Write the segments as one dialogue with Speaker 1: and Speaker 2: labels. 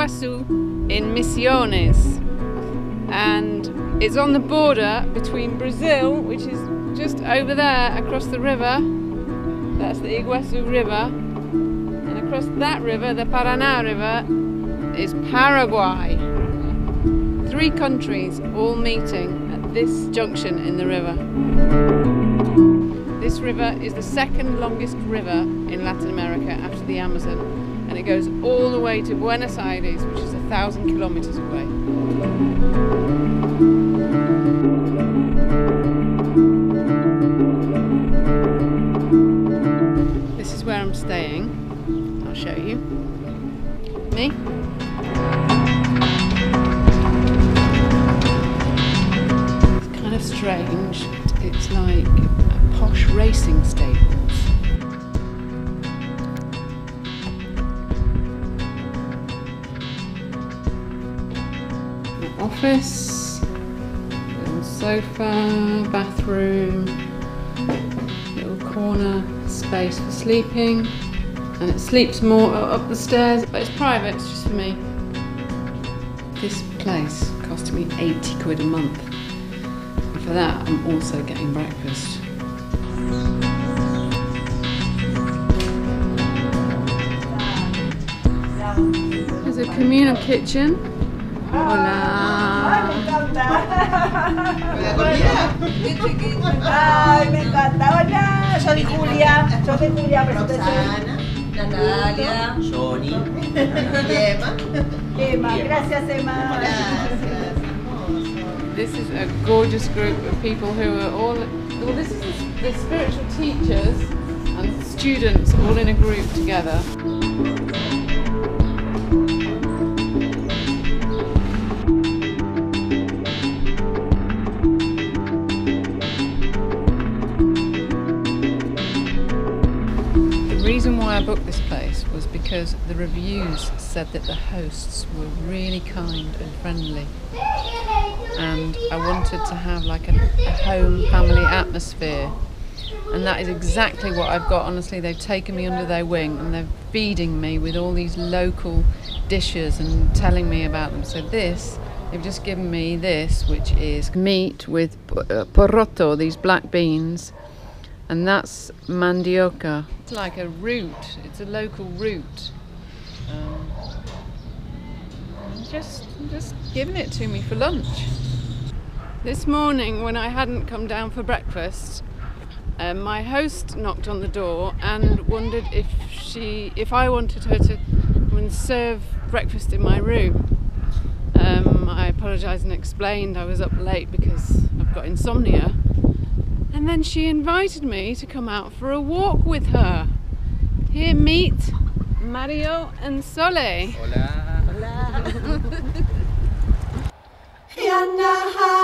Speaker 1: in Misiones. And it's on the border between Brazil, which is just over there across the river. That's the Iguazu River. And across that river, the Paraná River, is Paraguay. Three countries all meeting at this junction in the river. This river is the second longest river in Latin America after the Amazon, and it goes all the way to Buenos Aires, which is a thousand kilometers away. This is where I'm staying. I'll show you. Me? Office, little sofa, bathroom, little corner space for sleeping, and it sleeps more up the stairs, but it's private, it's just for me. This place costed me 80 quid a month. And for that, I'm also getting breakfast. There's a communal kitchen. Hola.
Speaker 2: Ay, me encanta. Hola, soy Julia. Soy Julia, presentación.
Speaker 3: Natalia, Johnny, Emma.
Speaker 2: Emma, gracias Emma.
Speaker 3: Gracias.
Speaker 1: This is a gorgeous group of people who are all. Well, this is the spiritual teachers and students all in a group together. I booked this place was because the reviews said that the hosts were really kind and friendly. And I wanted to have like a, a home family atmosphere. And that is exactly what I've got. Honestly, they've taken me under their wing and they're feeding me with all these local dishes and telling me about them. So, this, they've just given me this, which is meat with uh, poroto, these black beans, and that's mandioca. It's like a root, it's a local root. Um, just, just giving it to me for lunch. This morning, when I hadn't come down for breakfast, um, my host knocked on the door and wondered if she, if I wanted her to come and serve breakfast in my room. Um, I apologised and explained I was up late because I've got insomnia. And then she invited me to come out for a walk with her. Here, meet Mario and Sole.
Speaker 4: Chao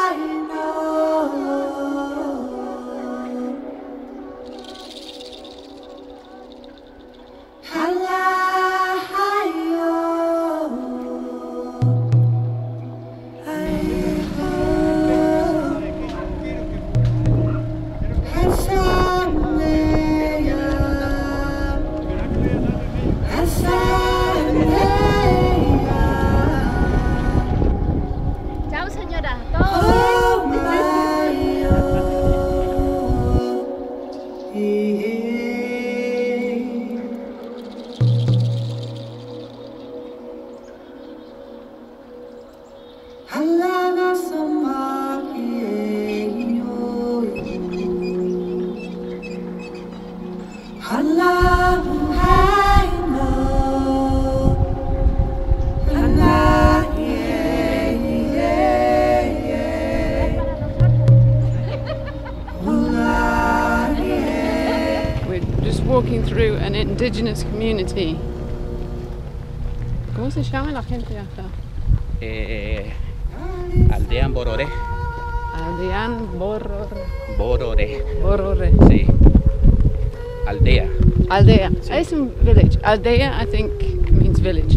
Speaker 1: walking through an indigenous community. ¿Cómo se llama la gente de acá?
Speaker 5: Eh, aldea Bororé.
Speaker 1: Aldean Borrore.
Speaker 5: Bororé,
Speaker 1: Borrore.
Speaker 5: sí. Aldea.
Speaker 1: Aldea. It's a village. Aldea, I think, means village.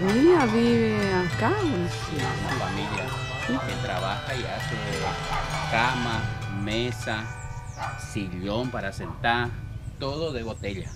Speaker 1: familia vive acá.
Speaker 5: Una familia que trabaja y hace cama, mesa, sillón para sentar, todo de botella.